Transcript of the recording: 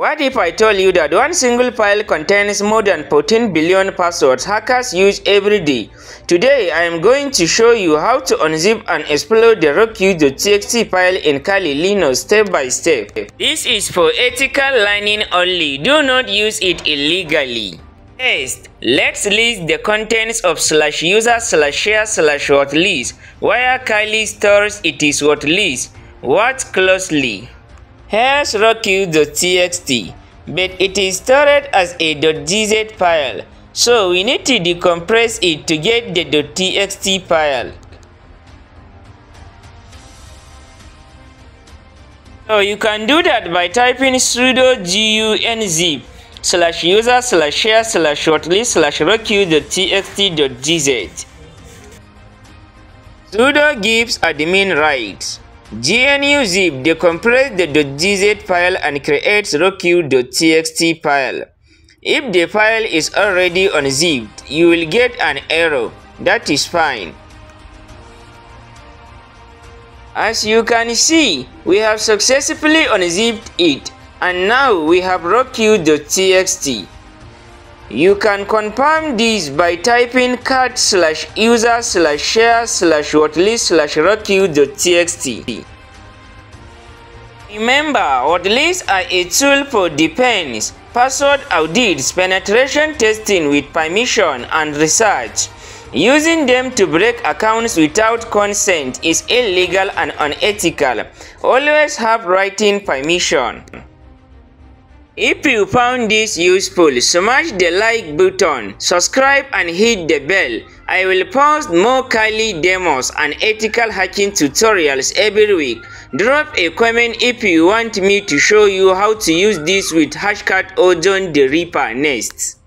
What if I told you that one single file contains more than 14 billion passwords hackers use every day? Today, I am going to show you how to unzip and explode the rockyou.txt file in Kali Linux step by step. This is for ethical learning only. Do not use it illegally. First, let's list the contents of slash user slash share slash word list, where Kali stores its word list. Watch closely. Here's rockyou.txt, but it is stored as a .gz file, so we need to decompress it to get the .txt file. So you can do that by typing sudo gunzip slash user slash share slash shortlist slash rockyou.txt.gz. sudo gives admin rights. GNU zip decompresses the .gz file and creates rockyou.txt file. If the file is already unzipped, you will get an error. That is fine. As you can see, we have successfully unzipped it and now we have rockyou.txt. You can confirm this by typing cat slash user slash share slash wordlist slash rockyou.txt. Remember, wordlists are a tool for defense, password audits, penetration testing with permission, and research. Using them to break accounts without consent is illegal and unethical. Always have writing permission. If you found this useful, smash the like button, subscribe and hit the bell. I will post more Kali demos and ethical hacking tutorials every week. Drop a comment if you want me to show you how to use this with Hashcat or John the Reaper next.